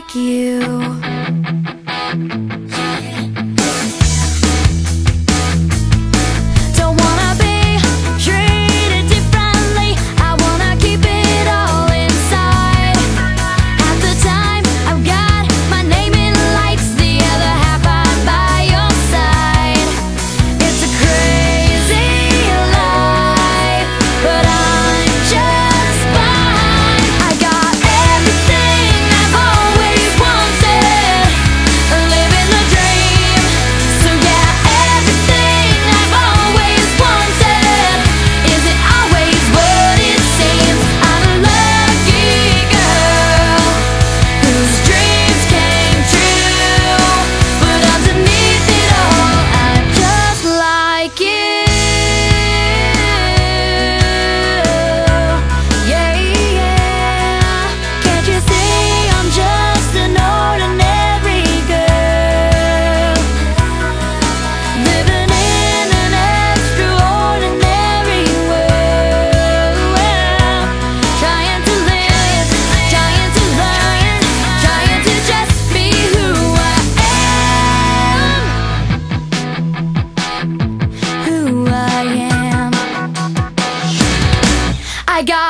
like you. I got